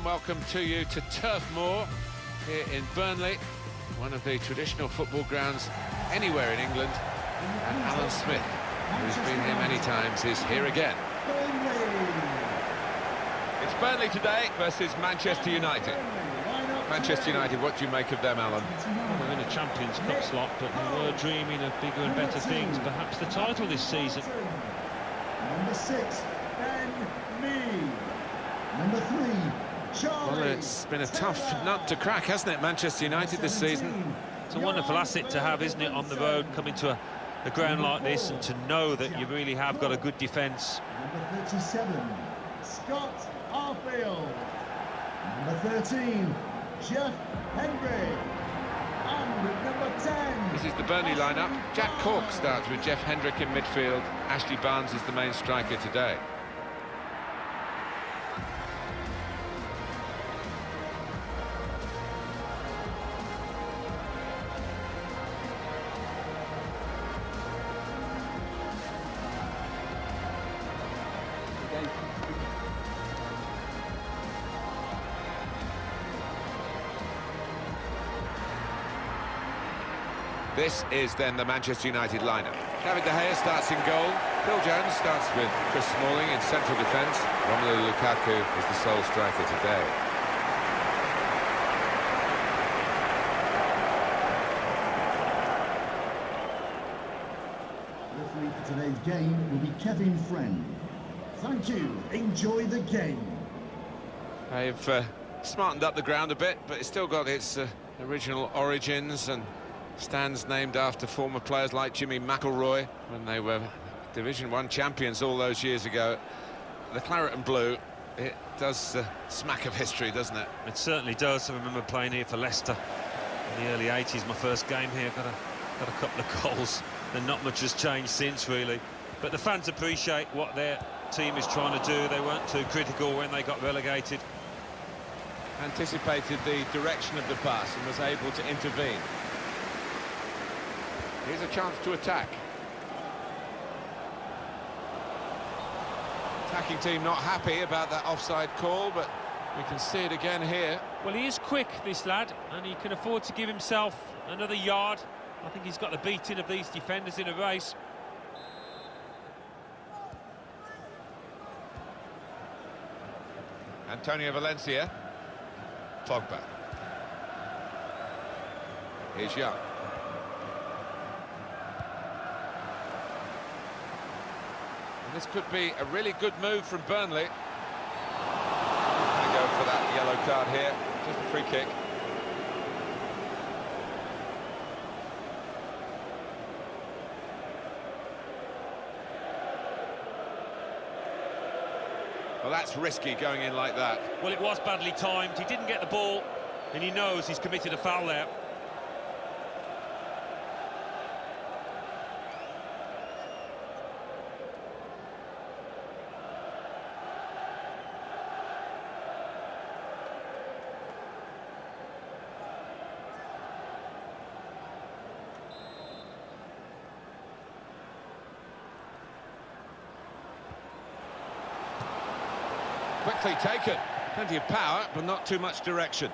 warm welcome to you to Turf Moor here in Burnley, one of the traditional football grounds anywhere in England. And Alan Smith, who's been here many times, is here again. It's Burnley today versus Manchester United. Manchester United, what do you make of them, Alan? Well, they're in a Champions Cup slot, but we were dreaming of bigger and better things, perhaps the title this season. Number six, Ben Mee. Number three, Charlie. Well, it's been a tough nut to crack, hasn't it, Manchester United this season? It's a wonderful asset to have, isn't it, on the road, coming to a, a ground like this, and to know that you really have got a good defence. Number 37, Scott Arfield. Number 13, Jeff Hendrick. And number 10. This is the Burnley lineup. Jack Cork starts with Jeff Hendrick in midfield. Ashley Barnes is the main striker today. This is then the Manchester United lineup. David De Gea starts in goal. Phil Jones starts with Chris Smalling in central defence. Romelu Lukaku is the sole striker today. Referee for today's game will be Kevin Friend. Thank you. Enjoy the game. They've uh, smartened up the ground a bit, but it's still got its uh, original origins and stands named after former players like Jimmy McIlroy when they were Division One champions all those years ago. The claret and blue, it does uh, smack of history, doesn't it? It certainly does. I remember playing here for Leicester in the early 80s, my first game here. Got a, got a couple of goals, and not much has changed since, really. But the fans appreciate what their team is trying to do. They weren't too critical when they got relegated. Anticipated the direction of the pass and was able to intervene. Here's a chance to attack. Attacking team not happy about that offside call, but we can see it again here. Well, he is quick, this lad, and he can afford to give himself another yard. I think he's got the beating of these defenders in a race. Antonio Valencia. Pogba. Here's Young. And this could be a really good move from Burnley. Go for that yellow card here. Just a free kick. Well, that's risky going in like that. Well, it was badly timed. He didn't get the ball, and he knows he's committed a foul there. Quickly taken. Plenty of power, but not too much direction.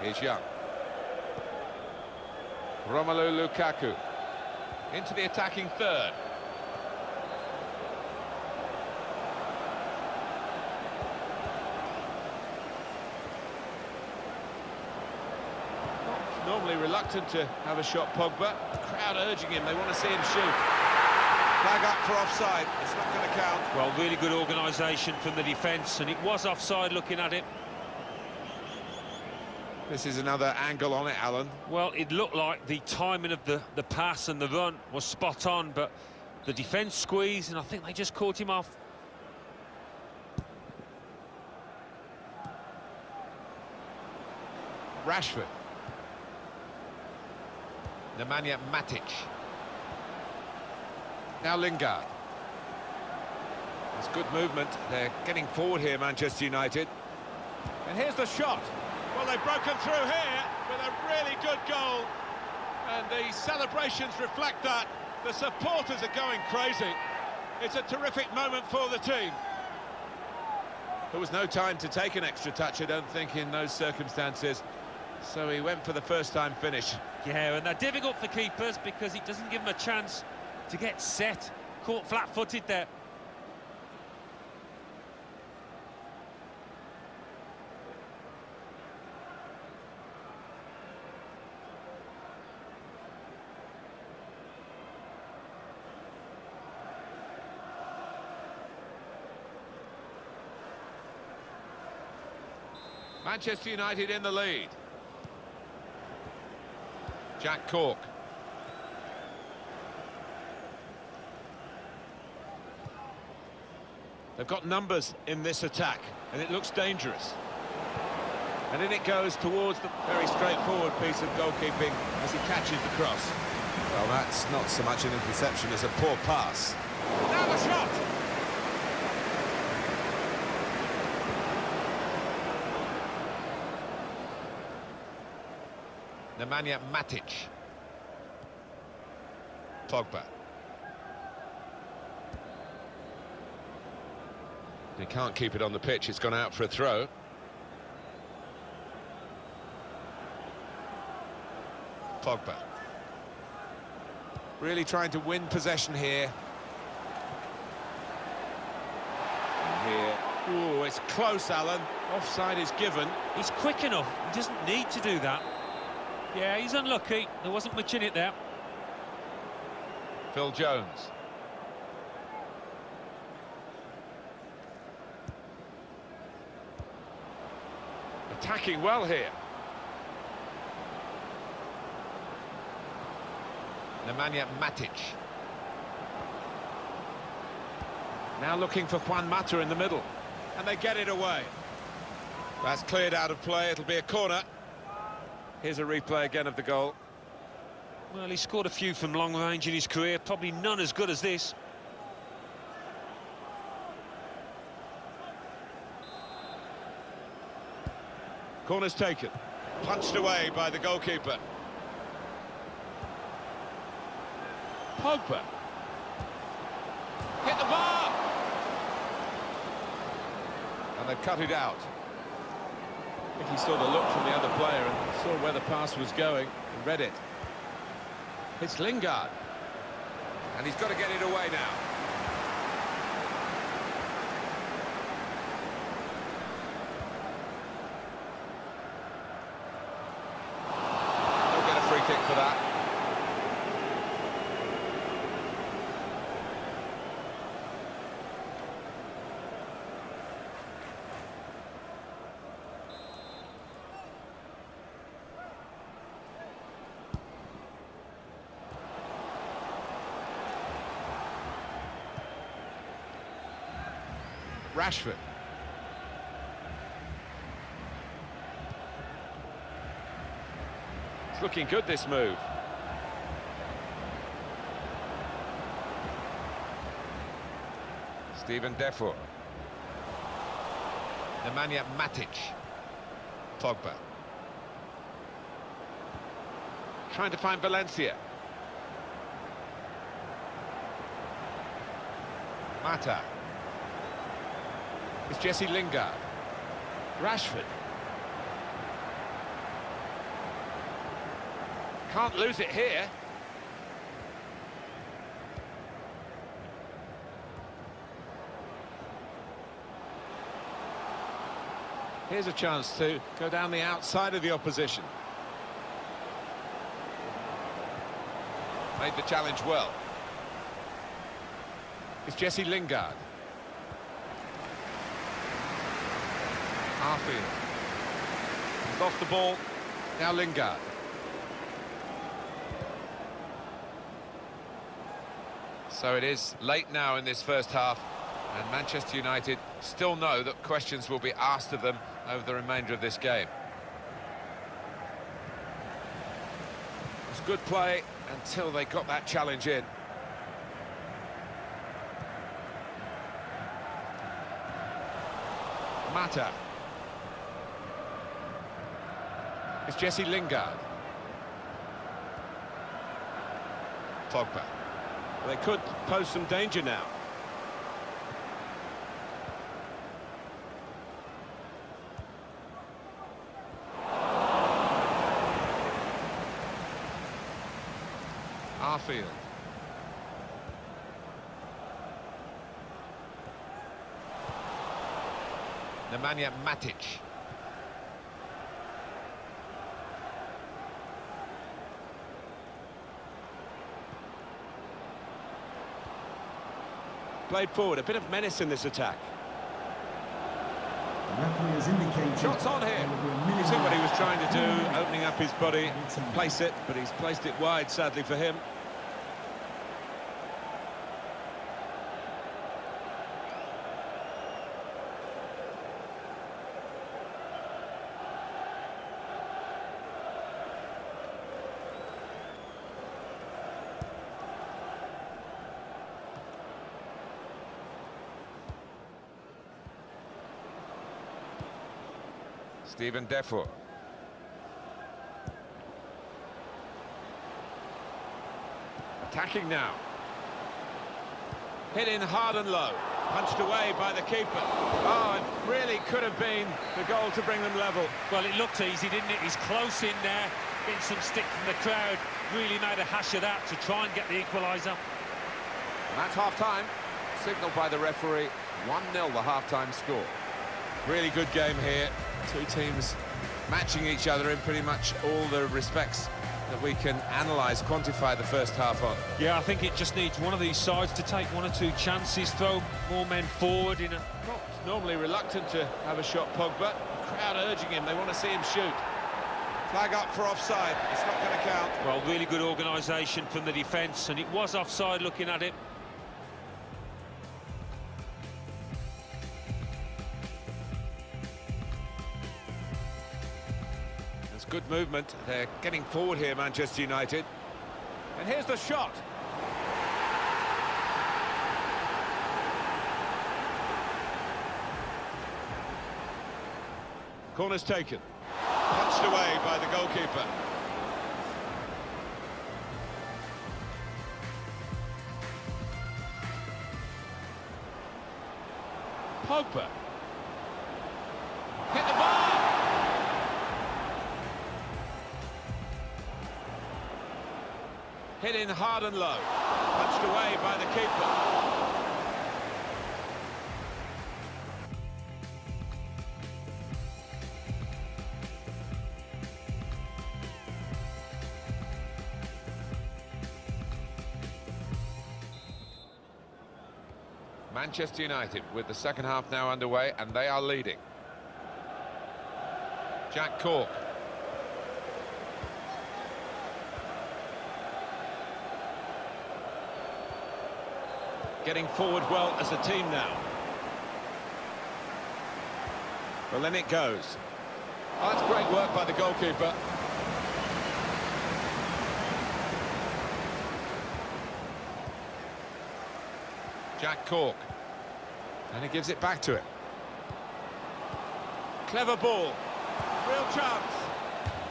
Here's Young. Romelu Lukaku into the attacking third. Normally reluctant to have a shot, Pogba. Crowd urging him, they want to see him shoot. Flag up for offside, it's not going to count. Well, really good organisation from the defence, and it was offside looking at it. This is another angle on it, Alan. Well, it looked like the timing of the, the pass and the run was spot on, but the defence squeezed, and I think they just caught him off. Rashford. Nemanja Matic. Now Lingard. It's good movement. They're getting forward here, Manchester United. And here's the shot. Well, they've broken through here with a really good goal. And the celebrations reflect that. The supporters are going crazy. It's a terrific moment for the team. There was no time to take an extra touch, I don't think, in those circumstances. So he went for the first-time finish. Yeah, and they're difficult for keepers because it doesn't give them a chance to get set. Caught flat-footed there. Manchester United in the lead. Jack Cork. They've got numbers in this attack, and it looks dangerous. And in it goes towards the very straightforward piece of goalkeeping as he catches the cross. Well, that's not so much an interception as a poor pass. Now the shot! Nemanja Matic. Pogba. He can't keep it on the pitch, it's gone out for a throw. Pogba. Really trying to win possession here. And here. Ooh, it's close, Alan. Offside is given. He's quick enough. He doesn't need to do that. Yeah, he's unlucky. There wasn't much in it there. Phil Jones. Attacking well here. Nemanja Matic. Now looking for Juan Mata in the middle. And they get it away. That's cleared out of play. It'll be a corner. Here's a replay again of the goal. Well, he scored a few from long range in his career, probably none as good as this. Corner's taken. Punched away by the goalkeeper. Pogba. Hit the bar! And they've cut it out. I think he saw the look from the other player and saw where the pass was going and read it. It's Lingard. And he's got to get it away now. They'll get a free kick for that. Rashford. It's looking good, this move. Steven Defour. Nemanja Matic. Pogba. Trying to find Valencia. Mata. It's Jesse Lingard. Rashford. Can't lose it here. Here's a chance to go down the outside of the opposition. Made the challenge well. It's Jesse Lingard. Arfield. He's off the ball. Now Lingard. So it is late now in this first half, and Manchester United still know that questions will be asked of them over the remainder of this game. It was good play until they got that challenge in. Mata. It's Jesse Lingard. Pogba. They could pose some danger now. Arfield. Nemanja Matic. Played forward, a bit of menace in this attack. The referee has indicated... Shots on here. there will be a You see what he was trying to do, opening up his body, place it, but he's placed it wide, sadly for him. Steven Defour. Attacking now. Hit in hard and low. Punched away by the keeper. Oh, it really could have been the goal to bring them level. Well, it looked easy, didn't it? He's close in there, getting some stick from the crowd. Really made a hash of that to try and get the equaliser. And that's half-time. Signalled by the referee. 1-0 the half-time score. Really good game here. Two teams matching each other in pretty much all the respects that we can analyse, quantify the first half on. Yeah, I think it just needs one of these sides to take one or two chances, throw more men forward in a... Not normally reluctant to have a shot, Pogba. Crowd urging him, they want to see him shoot. Flag up for offside, it's not going to count. Well, really good organisation from the defence, and it was offside looking at it. Good movement. They're getting forward here, Manchester United. And here's the shot. Corner's taken. Punched away by the goalkeeper. Pogba. In hard and low. Punched away by the keeper. Manchester United with the second half now underway, and they are leading. Jack Cork. Getting forward well as a team now. Well, then it goes. Oh, that's great work by the goalkeeper. Jack Cork. And he gives it back to him. Clever ball. Real chance.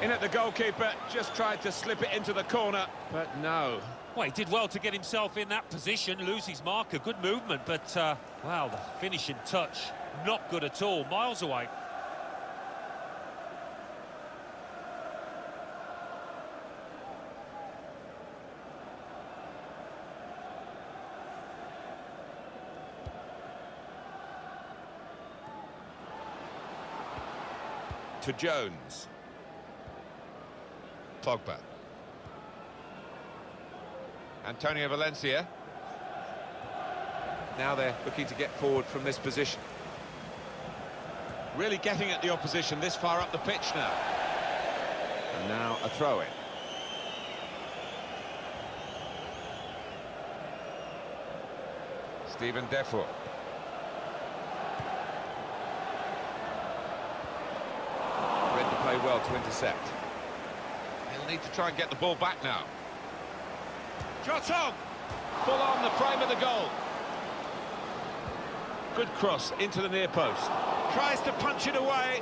In at the goalkeeper, just tried to slip it into the corner, but no. Well, he did well to get himself in that position, lose his marker, good movement, but, uh, wow, the finishing touch, not good at all, miles away. To Jones. Pogba. Antonio Valencia. Now they're looking to get forward from this position. Really getting at the opposition this far up the pitch now. And now a throw-in. Steven Defour. Read the play well to intercept. He'll need to try and get the ball back now. Shot on! Full on the frame of the goal. Good cross into the near post. tries to punch it away.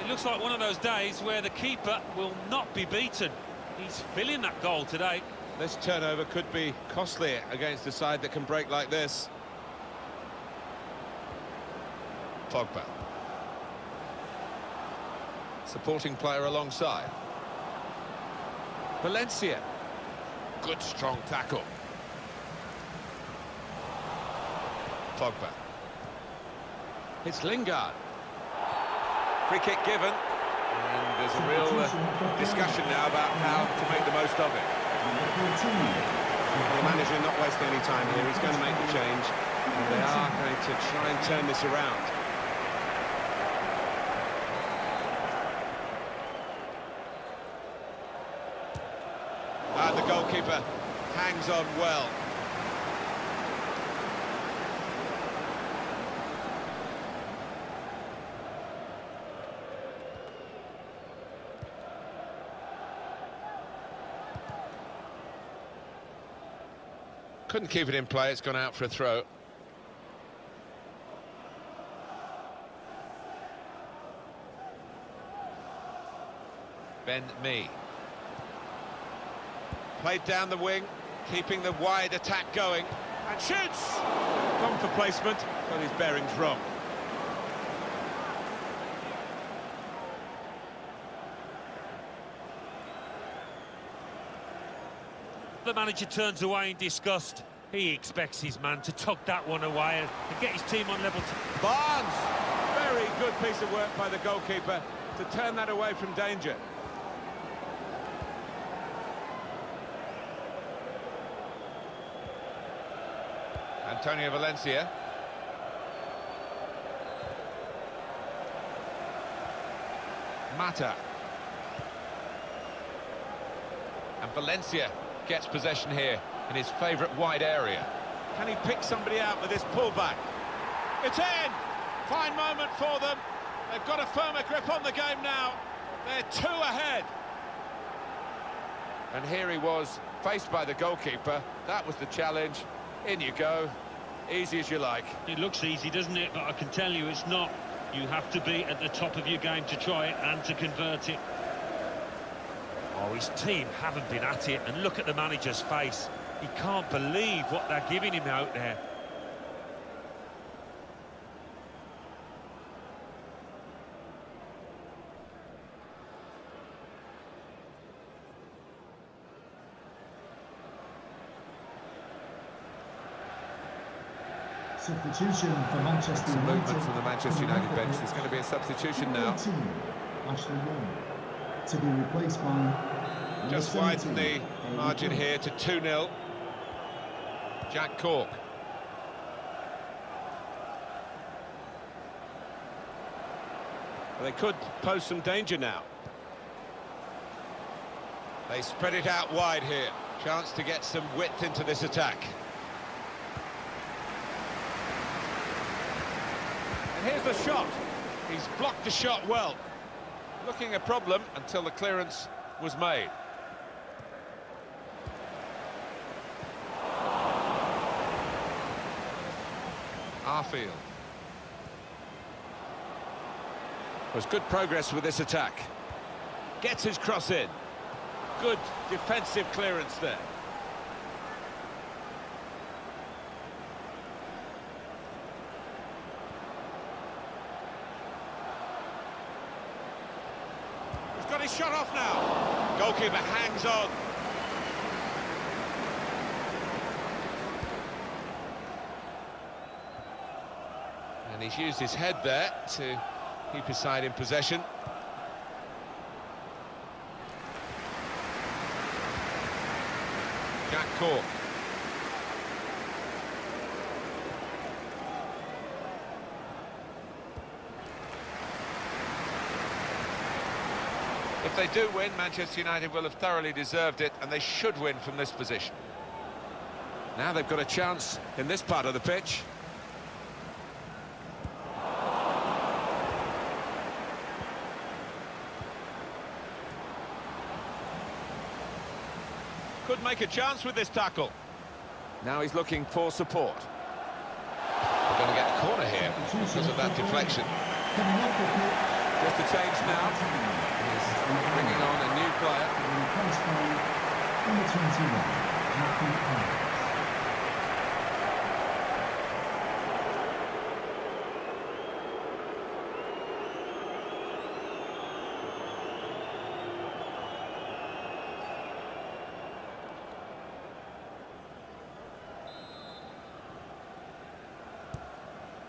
It looks like one of those days where the keeper will not be beaten. He's filling that goal today. This turnover could be costly against a side that can break like this. Pogba. Supporting player alongside. Valencia. Good strong tackle. Pogba. It's Lingard. Free kick given. And there's a real uh, discussion now about how to make the most of it. The manager not wasting any time here. He's going to make the change. And they are going to try and turn this around. And the goalkeeper hangs on well. Couldn't keep it in play, it's gone out for a throw. Ben Mee. Played down the wing, keeping the wide attack going, and shoots! Gone for placement, but his bearing's wrong. The manager turns away in disgust. He expects his man to tug that one away and get his team on level. T Barnes! Very good piece of work by the goalkeeper to turn that away from danger. Antonio Valencia. Mata. And Valencia gets possession here in his favourite wide area. Can he pick somebody out with this pullback? It's in! Fine moment for them. They've got a firmer grip on the game now. They're two ahead. And here he was, faced by the goalkeeper. That was the challenge. In you go. Easy as you like. It looks easy, doesn't it? But I can tell you it's not. You have to be at the top of your game to try it and to convert it. Oh, his team haven't been at it, and look at the manager's face. He can't believe what they're giving him out there. Substitution for Manchester United. movement from the Manchester United bench. There's going to be a substitution now. Ashley Young. To be replaced by Just widen the margin here to 2-0. Jack Cork. They could pose some danger now. They spread it out wide here. Chance to get some width into this attack. Here's the shot. He's blocked the shot well. Looking a problem until the clearance was made. Arfield. Was good progress with this attack. Gets his cross in. Good defensive clearance there. Shot off now. Goalkeeper hangs on. And he's used his head there to keep his side in possession. Jack Cork. If they do win, Manchester United will have thoroughly deserved it, and they should win from this position. Now they've got a chance in this part of the pitch. Could make a chance with this tackle. Now he's looking for support. We're going to get a corner here because of that deflection. Just a change now. He's bringing on a new player. number 21, Matthew Hines.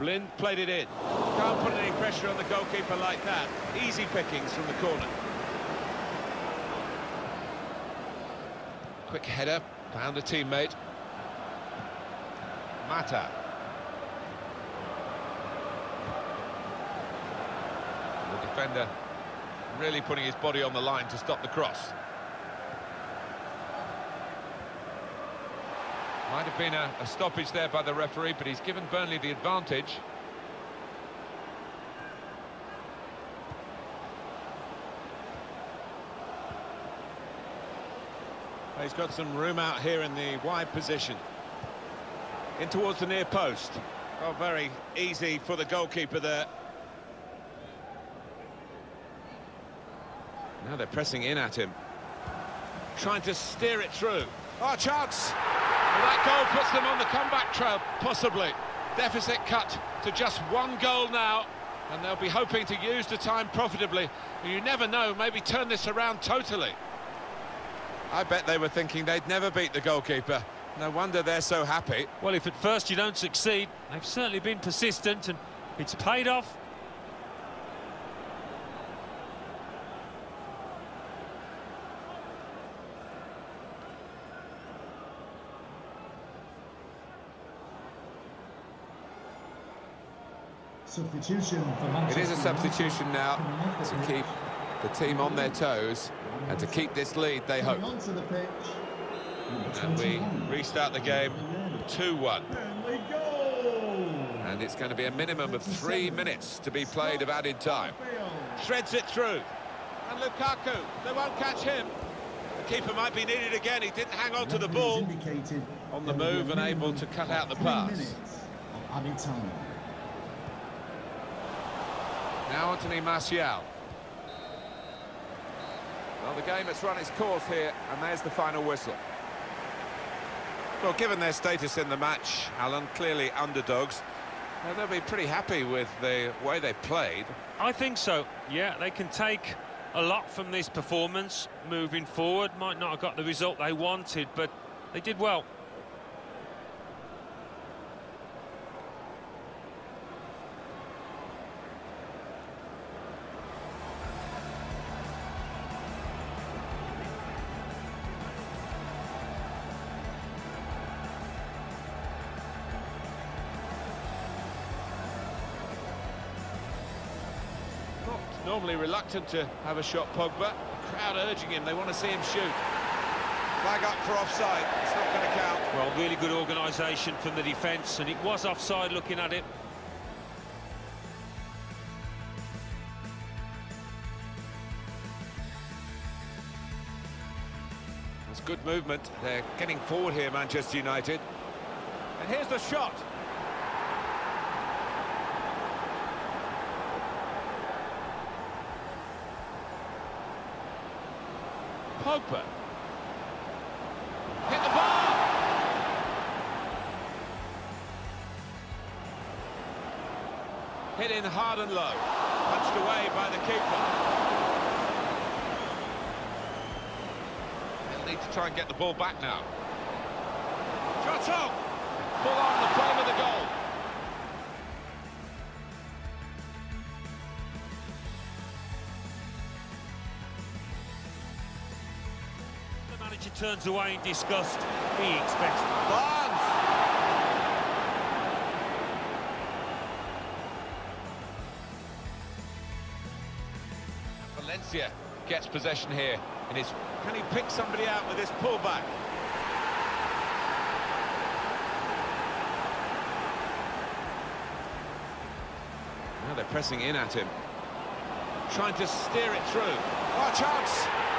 Blind played it in. Can't put any pressure on the goalkeeper like that. Easy pickings from the corner. Quick header, found a teammate. Mata. The defender really putting his body on the line to stop the cross. Might have been a, a stoppage there by the referee, but he's given Burnley the advantage. He's got some room out here in the wide position. In towards the near post. Oh, very easy for the goalkeeper there. Now they're pressing in at him. Trying to steer it through. Oh, chance! Well, that goal puts them on the comeback trail, possibly. Deficit cut to just one goal now, and they'll be hoping to use the time profitably. You never know, maybe turn this around totally. I bet they were thinking they'd never beat the goalkeeper. No wonder they're so happy. Well, if at first you don't succeed, they've certainly been persistent and it's paid off. Substitution for Manchester is a substitution now Coming off the to keep the team on their toes and to keep this lead, they hope. Coming onto the pitch, number And we restart the game 2-1. And it's going to be a minimum of three minutes to be played of added time. Threads it through. And Lukaku, they won't catch him. The keeper might be needed again. He didn't hang on to the ball. On the there will be move and able to cut out the pass. added time. Now Anthony Martial. Well, the game has run its course here, and there's the final whistle. Well, given their status in the match, Alan, clearly underdogs, uh, they'll be pretty happy with the way they played. I think so. Yeah, they can take a lot from this performance moving forward. Might not have got the result they wanted, but they did well. Normally reluctant to have a shot, Pogba. Crowd urging him, they want to see him shoot. Flag up for offside, it's not going to count. Well, really good organisation from the defence, and it was offside looking at it. It's good movement. They're getting forward here, Manchester United. And here's the shot. Pogba. Hit the bar! Hit in hard and low. Punched away by the keeper. They'll need to try and get the ball back now. Jota! Full on the frame of the goal. Turns away in disgust. He expects Barnes! Valencia gets possession here. And it's, can he pick somebody out with this pullback? Now they're pressing in at him. Trying to steer it through. Oh, chance!